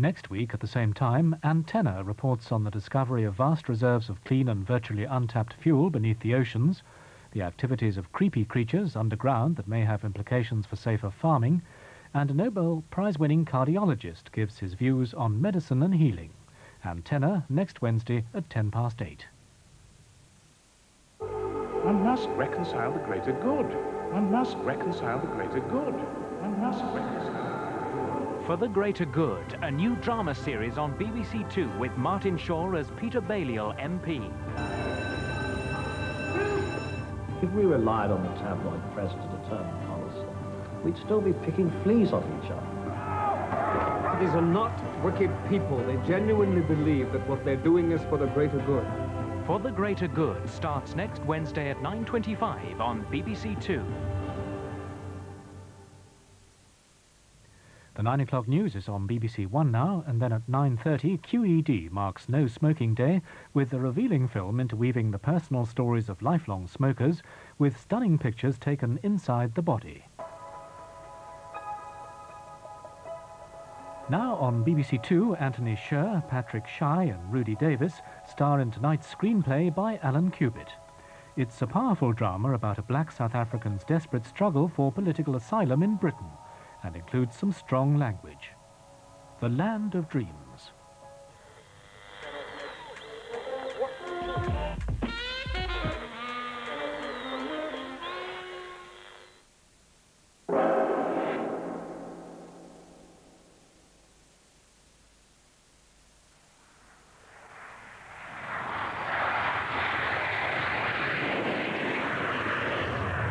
Next week, at the same time, Antenna reports on the discovery of vast reserves of clean and virtually untapped fuel beneath the oceans, the activities of creepy creatures underground that may have implications for safer farming, and a Nobel Prize-winning cardiologist gives his views on medicine and healing. Antenna next Wednesday at 10 past 8. One must reconcile the greater good. One must reconcile the greater good. One must reconcile. For the Greater Good, a new drama series on BBC Two with Martin Shaw as Peter Balliol MP. If we relied on the tabloid press to determine policy, we'd still be picking fleas off each other. These are not wicked people. They genuinely believe that what they're doing is for the greater good. For the Greater Good starts next Wednesday at 9.25 on BBC Two. The 9 o'clock news is on BBC One now, and then at 9.30, QED marks No Smoking Day with a revealing film interweaving the personal stories of lifelong smokers with stunning pictures taken inside the body. Now on BBC Two, Antony Sher, Patrick Shai and Rudi Davies star in tonight's screenplay by Alan Cubitt. It's a powerful drama about a black South African's desperate struggle for political asylum in Britain and includes some strong language. The Land of Dreams.